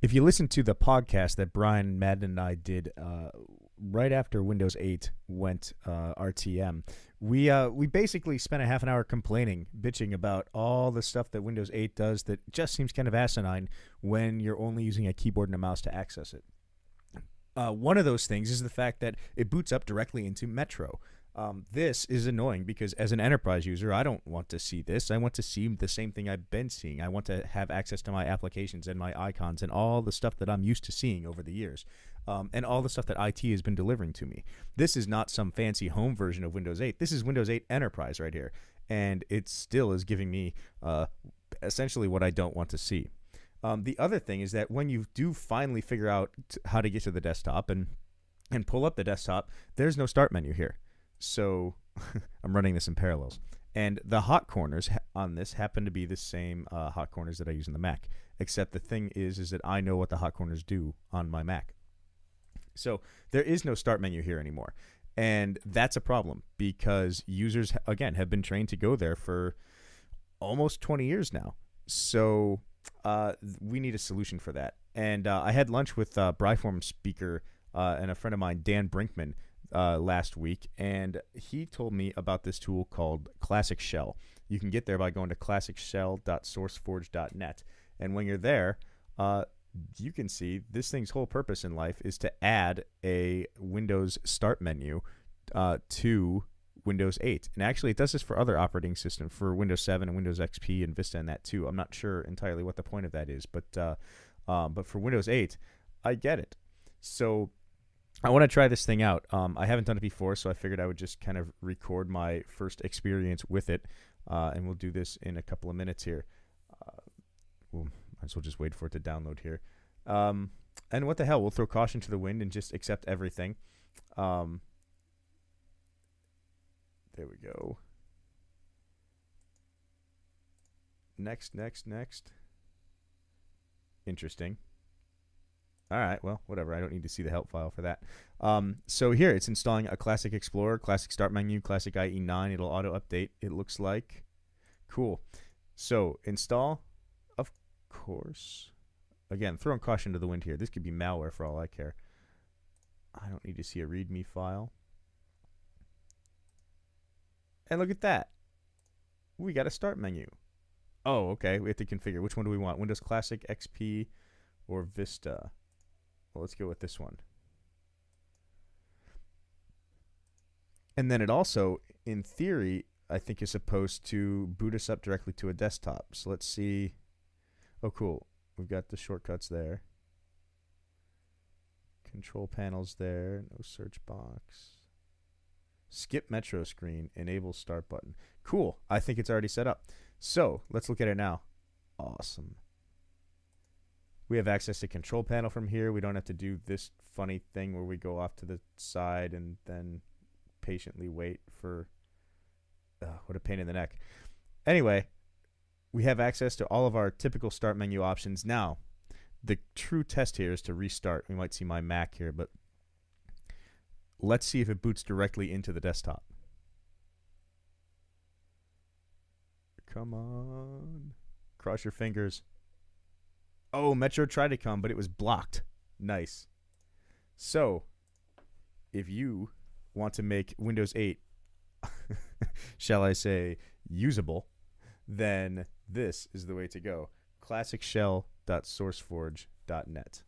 If you listen to the podcast that Brian Madden and I did uh, right after Windows 8 went uh, RTM, we uh, we basically spent a half an hour complaining, bitching about all the stuff that Windows 8 does that just seems kind of asinine when you're only using a keyboard and a mouse to access it. Uh, one of those things is the fact that it boots up directly into Metro. Um, this is annoying because as an enterprise user, I don't want to see this. I want to see the same thing I've been seeing. I want to have access to my applications and my icons and all the stuff that I'm used to seeing over the years, um, and all the stuff that IT has been delivering to me. This is not some fancy home version of Windows 8. This is Windows 8 Enterprise right here, and it still is giving me uh, essentially what I don't want to see. Um, the other thing is that when you do finally figure out how to get to the desktop and and pull up the desktop, there's no start menu here. So I'm running this in parallels. And the hot corners on this happen to be the same uh, hot corners that I use in the Mac. Except the thing is, is that I know what the hot corners do on my Mac. So there is no start menu here anymore. And that's a problem because users, again, have been trained to go there for almost 20 years now. So uh, we need a solution for that. And uh, I had lunch with uh, BriForum speaker uh, and a friend of mine, Dan Brinkman, uh, last week, and he told me about this tool called Classic Shell. You can get there by going to classicshell.sourceforge.net, and when you're there, uh, you can see this thing's whole purpose in life is to add a Windows Start menu uh, to Windows 8. And actually, it does this for other operating systems, for Windows 7 and Windows XP and Vista and that too. I'm not sure entirely what the point of that is, but uh, um, but for Windows 8, I get it. So I want to try this thing out. Um, I haven't done it before, so I figured I would just kind of record my first experience with it, uh, and we'll do this in a couple of minutes here. Uh, we'll might as well just wait for it to download here. Um, and what the hell? We'll throw caution to the wind and just accept everything. Um, there we go. Next, next, next. Interesting. All right, well, whatever. I don't need to see the help file for that. Um, so here, it's installing a Classic Explorer, Classic Start Menu, Classic IE9. It'll auto update. It looks like cool. So install, of course. Again, throwing caution to the wind here. This could be malware for all I care. I don't need to see a README file. And look at that. We got a start menu. Oh, okay. We have to configure. Which one do we want? Windows Classic, XP, or Vista? Well, let's go with this one. And then it also, in theory, I think is supposed to boot us up directly to a desktop. So let's see. Oh, cool. We've got the shortcuts there. Control panels there. No search box. Skip Metro screen. Enable start button. Cool. I think it's already set up. So let's look at it now. Awesome. We have access to control panel from here. We don't have to do this funny thing where we go off to the side and then patiently wait for uh, what a pain in the neck. Anyway, we have access to all of our typical start menu options. Now, the true test here is to restart. We might see my Mac here, but let's see if it boots directly into the desktop. Come on. Cross your fingers. Oh, Metro tried to come, but it was blocked. Nice. So, if you want to make Windows 8, shall I say, usable, then this is the way to go. ClassicShell.sourceforge.net.